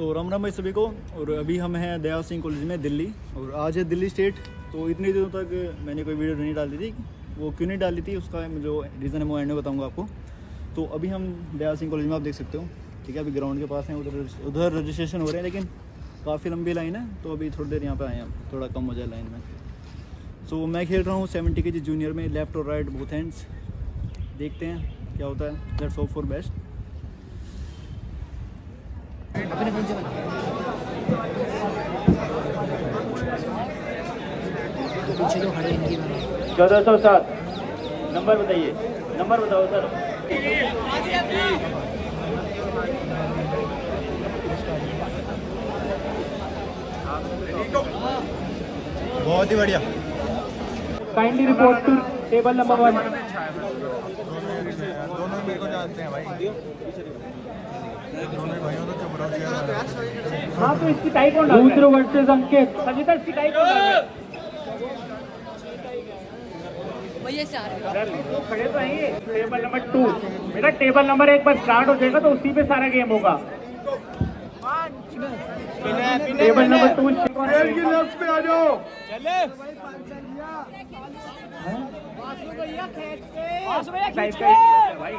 तो राम राम भाई सभी को, और अभी हम हैं दया सिंह कॉलेज में, दिल्ली। और आज है दिल्ली स्टेट तो इतने दिनों तक मैंने कोई वीडियो नहीं डाली थी, वो क्यों नहीं डाली थी उसका जो रीज़न है वो एंड में बताऊँगा आपको। तो अभी हम दया सिंह कॉलेज में आप देख सकते हो, ठीक है? अभी ग्राउंड के पास हैं, उधर उधर रजिस्ट्रेशन हो रहे हैं, लेकिन काफ़ी लंबी लाइन है तो अभी थोड़ी देर यहाँ पर आए हैं थोड़ा कम हो जाए लाइन में। सो मैं खेल रहा हूँ सेवेंटी के जी जूनियर में लेफ़्ट और राइट बोथ हैंड्स देखते हैं क्या होता है लेट्स होप फॉर बेस्ट चौदह सौ सात। नंबर बताइए। नंबर बताओ सर। बहुत ही बढ़िया। Kindly report to table number one दोनों मेरे को जानते हैं भाई। हाँ तो इसकी टाइप कौन दूसरे वर्सेस अंकित संगीता इसकी टाइप कौन? भैया तो खड़े तो टेबल नंबर एक बार स्टार्ट हो जाएगा तो उसी पे सारा गेम होगा टेबल नंबर टू की लेफ़्ट पे आ जाओ टाइप का भाई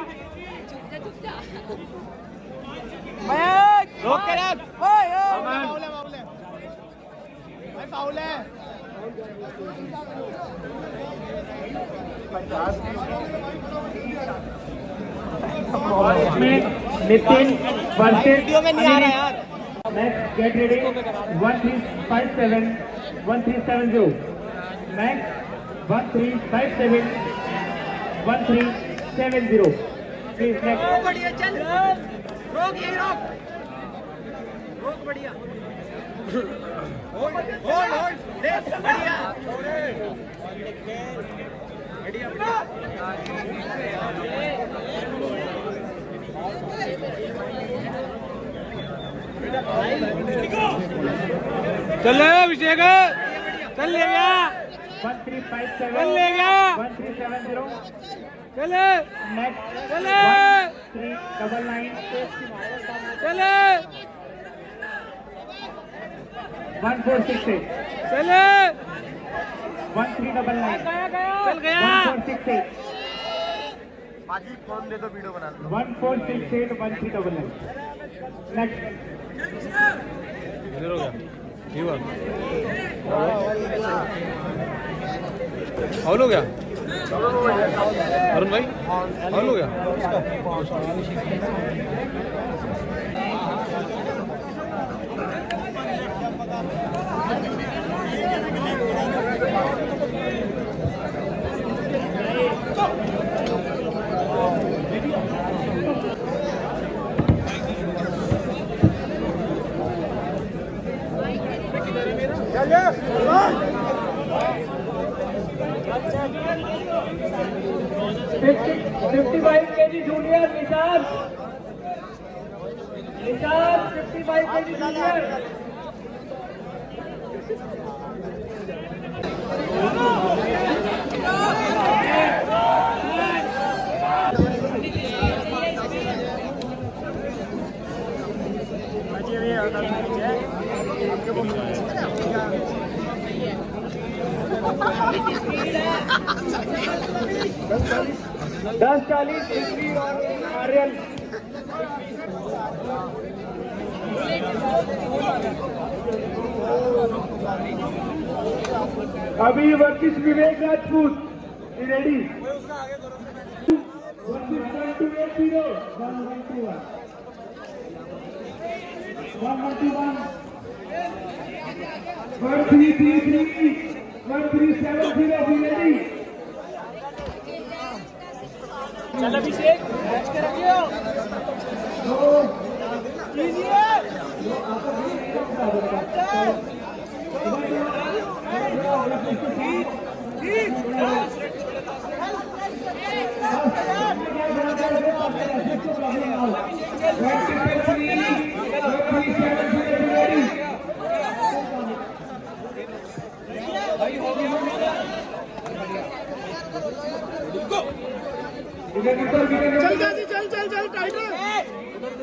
रोक के रख अमन इसमें नितिन वर्सेस वीडियो में नहीं आ रहा यार next get ready 1357 1370 next 1357 1370 please next बढ़िया चल रोक ये रोक। रोक बढ़िया। होल्ड होल्ड बढ़िया। चल अभिषेक। चल ले गया। चल ले गया। 1370 चल। चले। थ्री डबल नाइन चल वन फोर सिक्स एट चल। वन थ्री डबल नाइन चल। वन गया फोर सिक्स एट बाजी फ़ोन दे दो वीडियो बना लो one four six eight one three double nine next इधर हो गया। हो गया। अरुण भाई अरुण हो गया fifty five K G junior निशान निशान fifty five K G junior दस चालीस और आर्यन। अभी वर्किस Vivek Rajput ready one three three three one three seven zero be ready चल अभिषेक मैच के रखियो चल चल चल चल टाइट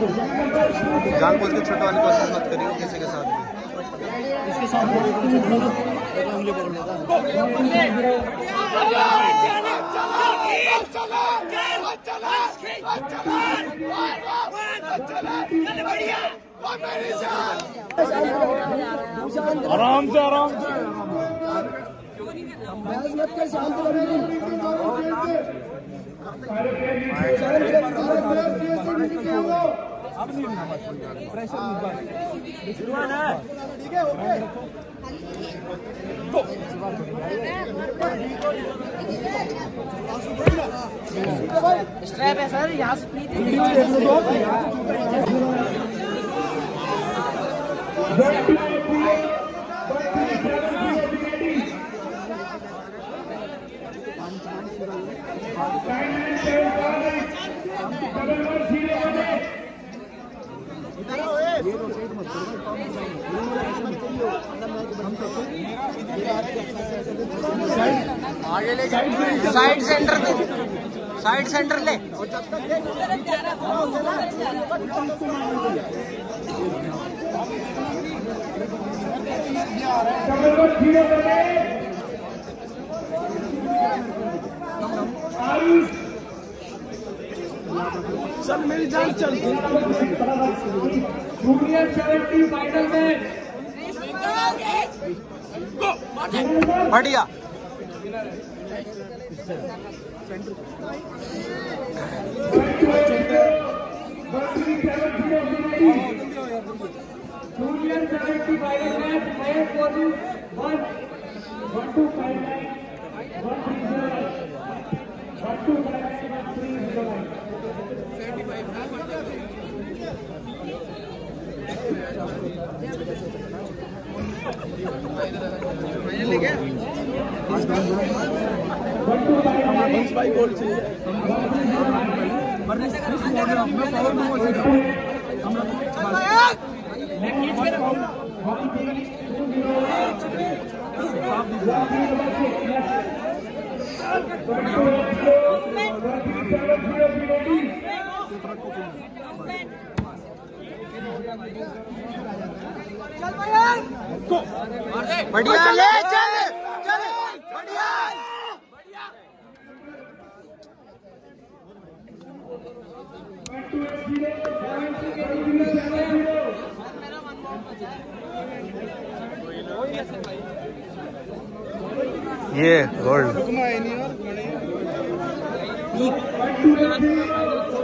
जान बोल के छोटे वाली कोशिश मत करियो किसी के साथ भी। इसके साथ खोलो, देखो उंगली पकड़ लेता है। स्ट्रैप है सर यहाँ से साइड सेंटर ले साइड सेंटर ले। जूनियर सेवेंटी फाइनल में बढ़िया। जूनियर सेवेंटी फाइनल में नए coaching one one two five nine one three zero one two five nine one three zero बढ़िया ले चल चल बढ़िया। ये गोल्ड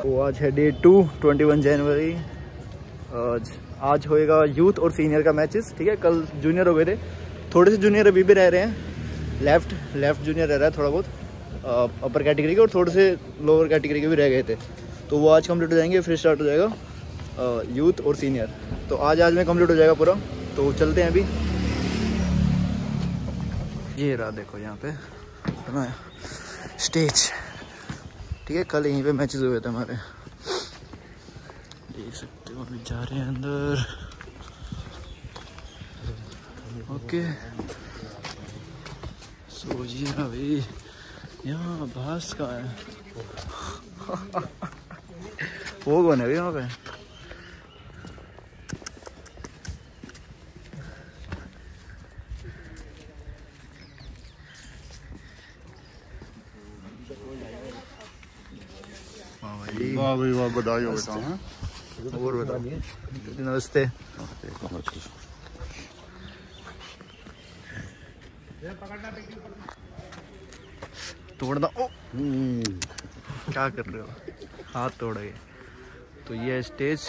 तो आज है डे टू ट्वेंटी वन जनवरी आज आज होएगा यूथ और सीनियर का मैचेस ठीक है? कल जूनियर हो गए थे। थोड़े से जूनियर अभी भी रह रहे हैं। लेफ़्ट लेफ़्ट जूनियर रह रहा है थोड़ा बहुत। अपर कैटेगरी के और थोड़े से लोअर कैटेगरी के भी रह गए थे। तो वो आज कंप्लीट हो जाएँगे, फिर स्टार्ट हो जाएगा यूथ और सीनियर तो आज आज में कंप्लीट हो जाएगा पूरा। तो चलते हैं अभी। ये रहा देखो यहाँ पे है ना स्टेज ठीक है, कल यहीं पे मैचेस हुए थे हमारे। देख सकते हो, अभी जा रहे हैं अंदर। ओके। सोचिए ना भाई, यहाँ बास का है। वो कौन है भाई वहाँ पे हाँ वाह भाई वाह बधाई हो बेटा हाँ और बताओ नमस्ते तोड़ना ओ क्या कर रहे हो हाथ तोड़ गए तो ये स्टेज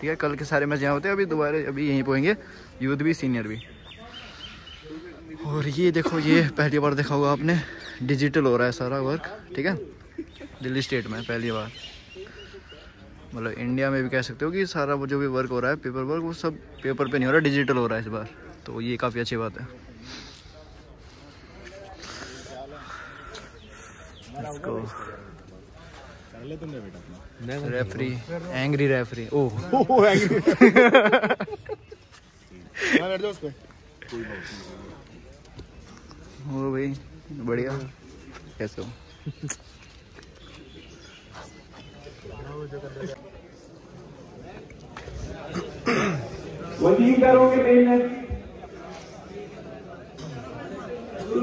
ठीक है, कल के सारे मैच यहाँ होते हैं, अभी दोबारा अभी यहीं पहुँचेंगे यूथ भी सीनियर भी। और ये देखो, ये पहली बार देखा होगा आपने। डिजिटल हो रहा है सारा वर्क ठीक है? दिल्ली स्टेट में पहली बार। मतलब इंडिया में भी कह सकते हो कि सारा वो जो भी वर्क हो रहा है पेपर वर्क वो सब पेपर पे नहीं हो रहा डिजिटल हो रहा है इस बार। तो ये काफ़ी अच्छी बात है। इसको रेफरी एंग्री रेफरी ओह। गाना बैठ जाओ उस पर हो भाई बढ़िया। कैसे हो? वज़ीर करोगे मेहनत।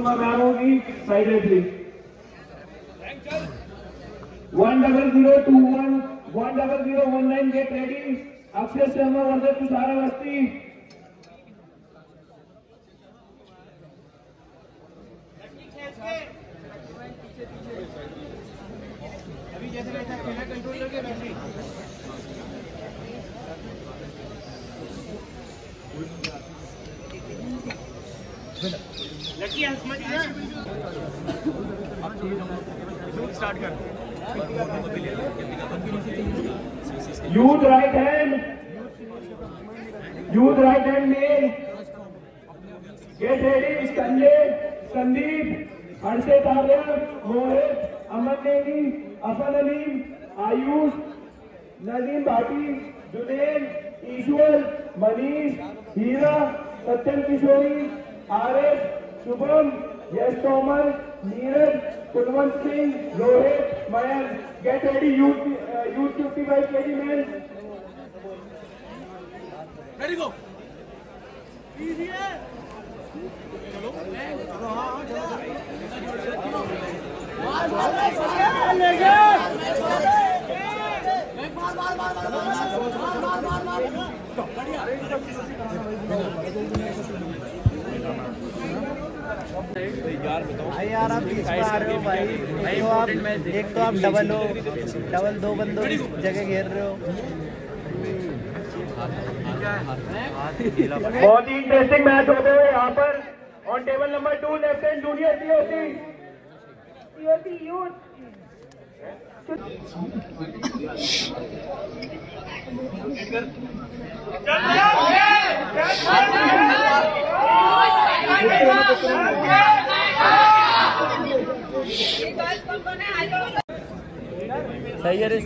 मैम होगी side one double zero two one one double zero one nine get ready Akshay Sharma Vardhan Tushara Vasti youth right hand youth right hand male get ready Sanjay Sandeep Harshit Arya Mohit Aman Negi Afan Aleem Ayush Nadeem Bhati जुनेन Ishwar Manish Heera Satyan Kishori Arif Shubham Yash Tomar Neeraj Kulwant Singh Rohit Mayank get ready youth youth fifty five K G यार, आप किस पर रहे हो भाई? तो आप, एक तो आप डबल हो। डबल दो बंदों जगह घेर रहे हो। बहुत ही इंटरेस्टिंग मैच होते हुए यहाँ पर। On table number two left hand junior youth सही है रे।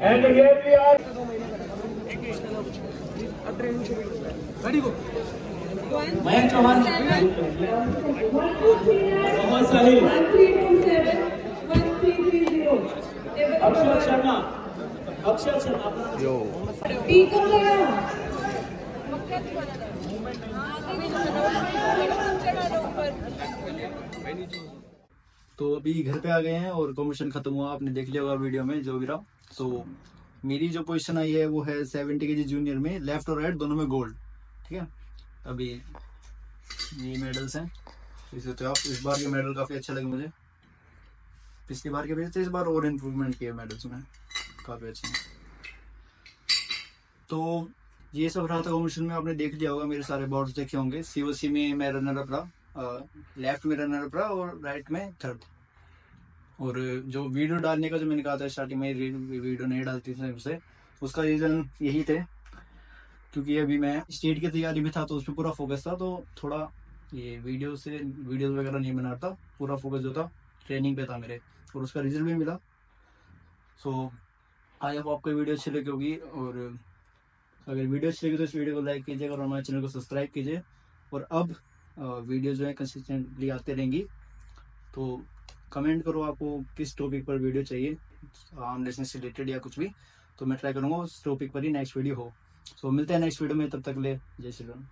And here we are Sharma Sharma तो अभी घर पे आ गए हैं और कॉम्पिटिशन खत्म हुआ, आपने देख लिया होगा वीडियो में, जो भी रहा। तो मेरी जो पोजीशन आई है, वो है सेवेंटी के जी जूनियर में लेफ़्ट और राइट दोनों में गोल्ड ठीक है? अभी ये मेडल्स हैं। इसे तो आप, इस बार के मेडल काफ़ी अच्छे लगे मुझे। पिछली बार के वजह से इस बार और इम्प्रूवमेंट किया मेडल्स में। काफ़ी अच्छे हैं। तो ये सब रहा था कॉम्पिटिशन में, आपने देख लिया होगा, मेरे सारे बॉर्ड्स देखे होंगे। सी में मैं रनर अप रहा लेफ़्ट में रनर अप रहा और राइट में थर्ड और जो वीडियो डालने का जो मैंने कहा था स्टार्टिंग में वीडियो नहीं डालती थी उससे उसका रीज़न यही थे। क्योंकि अभी मैं स्टेट की तैयारी में था तो उस पर फोकस था तो थोड़ा ये वीडियो से वीडियोस वगैरह नहीं बना था, पूरा फोकस जो था ट्रेनिंग पे था मेरे, और उसका रिज़ल्ट भी मिला। सो आई होप आपको वीडियो अच्छी लगी होगी, और अगर वीडियो अच्छी लगी तो इस वीडियो को लाइक कीजिएगा और हमारे चैनल को सब्सक्राइब कीजिए, और अब वीडियो जो है कंसिस्टेंटली आते रहेंगी। तो कमेंट करो आपको किस टॉपिक पर वीडियो चाहिए ऑनलाइन से रिलेटेड या कुछ भी तो मैं ट्राई करूँगा, उस टॉपिक पर ही नेक्स्ट वीडियो हो। सो मिलते हैं नेक्स्ट वीडियो में तब तक ले जय श्री राम।